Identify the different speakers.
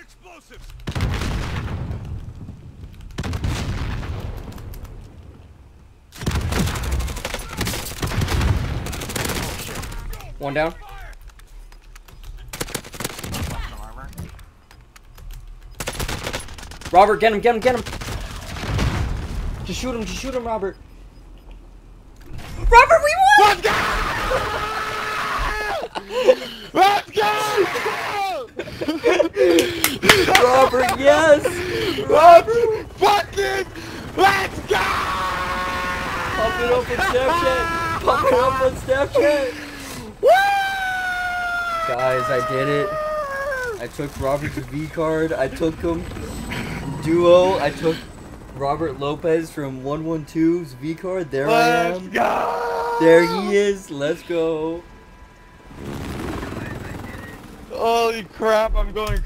Speaker 1: Explosives.
Speaker 2: One down. Robert, get him, get him, get him. Just shoot him, just shoot him. Robert, we won!
Speaker 3: Let's go! Let's go!
Speaker 2: Robert, yes! Robert!
Speaker 3: Fucking let's go!
Speaker 2: Pump it up on Snapchat! Pump it up on Snapchat! Guys, I did it. I took Robert's V card. I took him duo. I took Robert Lopez from 112's V card. There I
Speaker 3: Let's
Speaker 2: am.
Speaker 3: go!
Speaker 2: There he is. Let's go.
Speaker 3: Holy crap, I'm going